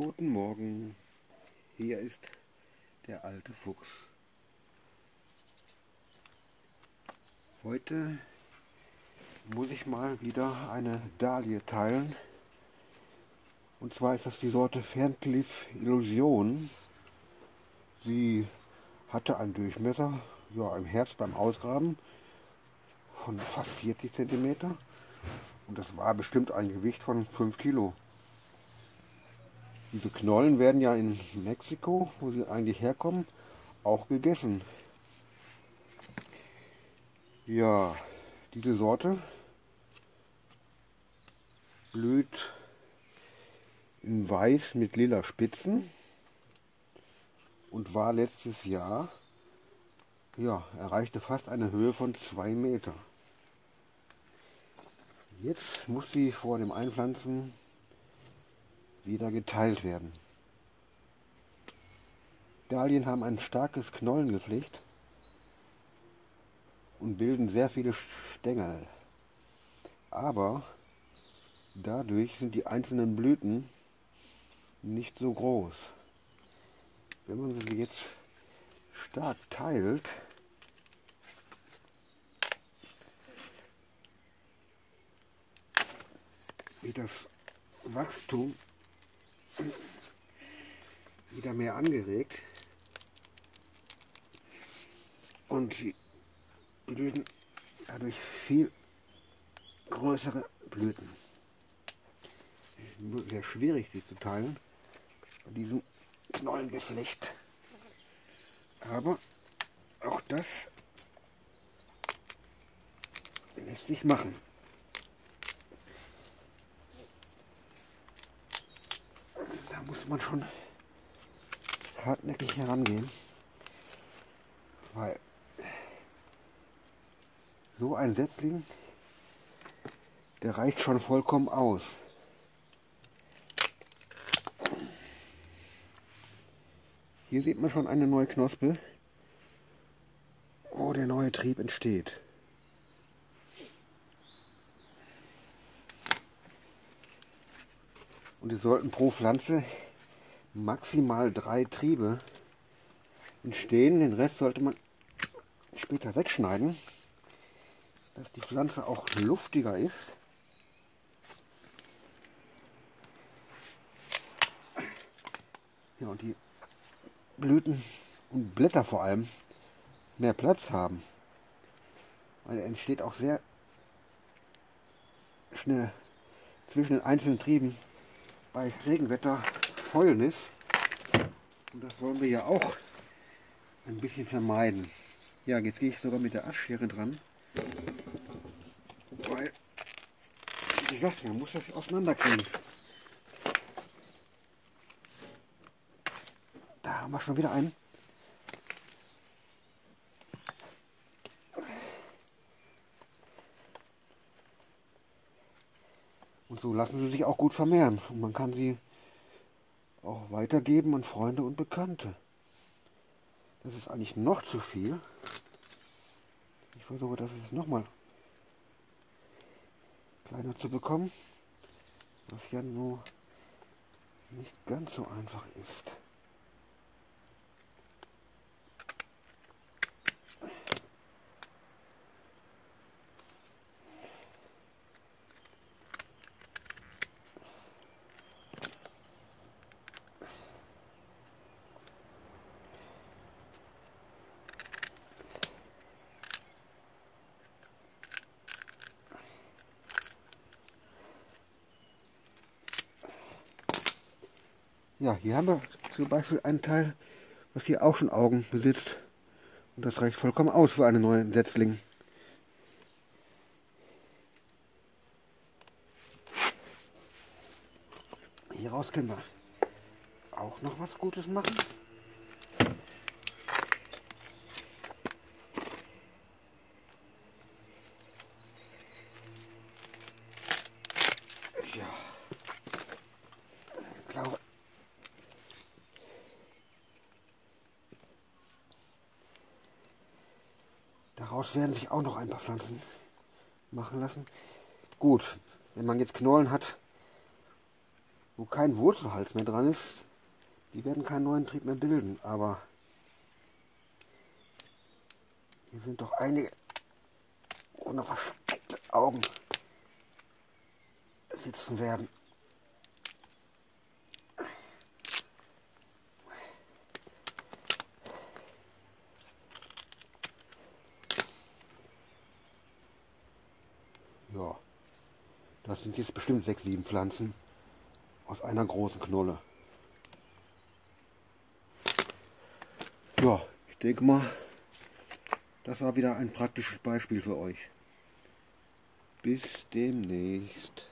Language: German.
Guten Morgen, hier ist der alte Fuchs. Heute muss ich mal wieder eine Dahlie teilen. Und zwar ist das die Sorte Ferncliff Illusion. Sie hatte einen Durchmesser ja, im Herbst beim Ausgraben von fast 40 cm. Und das war bestimmt ein Gewicht von 5 Kilo. Diese Knollen werden ja in Mexiko, wo sie eigentlich herkommen, auch gegessen. Ja, diese Sorte blüht in weiß mit lila Spitzen und war letztes Jahr, ja, erreichte fast eine Höhe von zwei Meter. Jetzt muss sie vor dem Einpflanzen wieder geteilt werden. Dahlien haben ein starkes Knollengeflecht und bilden sehr viele Stängel. Aber dadurch sind die einzelnen Blüten nicht so groß. Wenn man sie jetzt stark teilt, wird das Wachstum wieder mehr angeregt und sie bilden dadurch viel größere Blüten. Es ist nur sehr schwierig, sie zu teilen bei diesem Knollengeflecht. Aber auch das lässt sich machen. muss man schon hartnäckig herangehen, weil so ein Setzling, der reicht schon vollkommen aus. Hier sieht man schon eine neue Knospe, wo der neue Trieb entsteht. Und es sollten pro Pflanze maximal drei Triebe entstehen. Den Rest sollte man später wegschneiden, dass die Pflanze auch luftiger ist. Ja, und die Blüten und Blätter vor allem mehr Platz haben. Weil er entsteht auch sehr schnell zwischen den einzelnen Trieben bei Regenwetter Fäulnis. Und das wollen wir ja auch ein bisschen vermeiden. Ja, jetzt gehe ich sogar mit der Aschschere dran. Weil, wie gesagt, man muss das auseinanderkriegen. Da haben wir schon wieder einen. Und so lassen sie sich auch gut vermehren. Und man kann sie auch weitergeben an Freunde und Bekannte. Das ist eigentlich noch zu viel. Ich versuche, dass es nochmal kleiner zu bekommen, was ja nur nicht ganz so einfach ist. Ja, hier haben wir zum Beispiel einen Teil, was hier auch schon Augen besitzt. Und das reicht vollkommen aus für einen neuen Setzling. Hieraus können wir auch noch was Gutes machen. Daraus werden sich auch noch ein paar Pflanzen machen lassen. Gut, wenn man jetzt Knollen hat, wo kein Wurzelhals mehr dran ist, die werden keinen neuen Trieb mehr bilden. Aber hier sind doch einige ohne versteckte Augen sitzen werden. Ja, das sind jetzt bestimmt sechs, sieben Pflanzen aus einer großen Knolle. Ja, ich denke mal, das war wieder ein praktisches Beispiel für euch. Bis demnächst.